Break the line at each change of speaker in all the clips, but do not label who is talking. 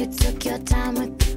You took your time with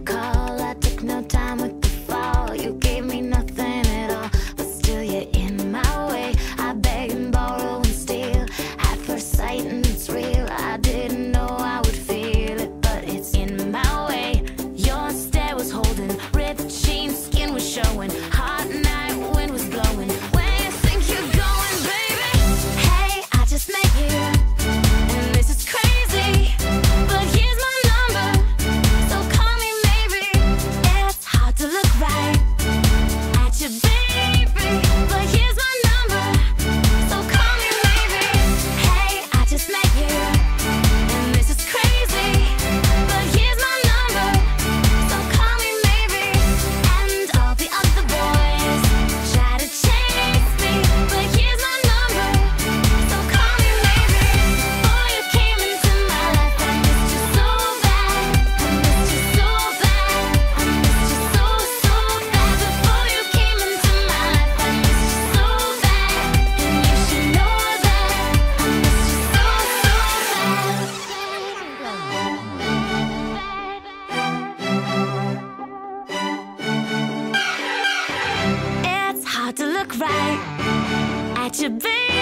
you, baby.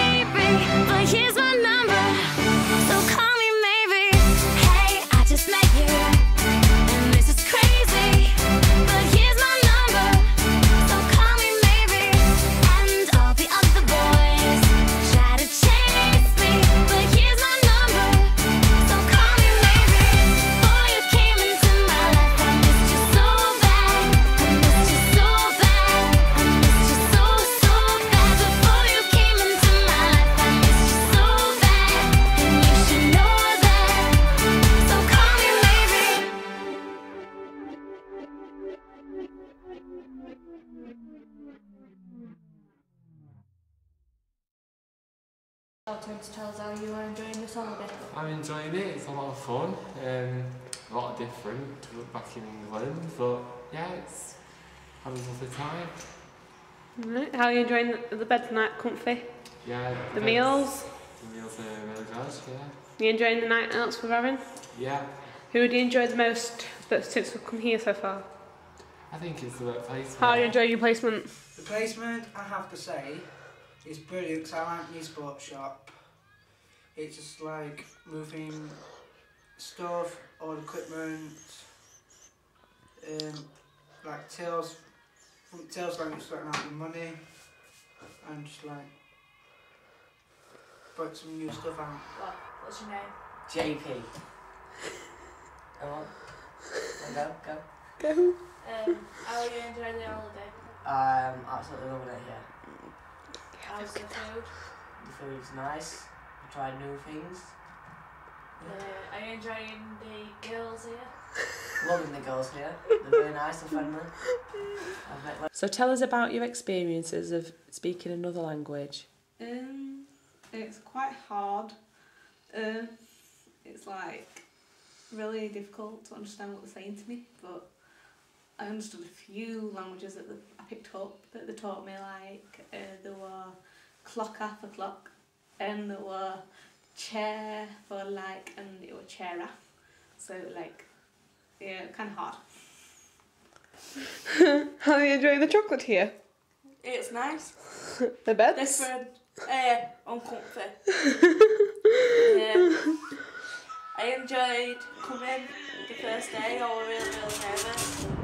Time to tell us how you are enjoying this holiday.
I'm enjoying it, it's a lot of fun, um, a lot different to look back in England, but yeah, it's had a lovely time.
Right. How are you enjoying the, the bed tonight? Comfy?
Yeah,
The
beds-
meals?
The meals are really good, yeah.
You enjoying the night outs with Aaron?
Yeah,
Who do you enjoy the most that since we've come here so far?
I think it's the workplace.
How are you
where-
enjoying your placement?
The placement, I have to say, is brilliant because I like my sports shop. It's just like moving stuff, all equipment, um, like tails, from tails like it's sorting out your money, and just like put some new stuff out.
What? What's your name?
JP. Come on. Go, go.
Go.
Um, how are you enjoying the holiday?
I'm absolutely loving it here.
How's the food?
The food's nice. We tried new things.
Uh, are you enjoying the girls here?
Loving the girls here. They're very nice and friendly. I've met
So tell us about your experiences of speaking another language.
Um, it's quite hard. Um, it's like really difficult to understand what they're saying to me, but I understood a few languages that the, I picked up that they taught me. Like uh, there were clocker for clock, and there were chair for like, and it were chaira. So like, yeah, kind of hard.
How are you enjoying the chocolate here?
It's nice.
The beds?
Different. Uh, uncomfy. yeah. I enjoyed coming the first day. I was really, really nervous.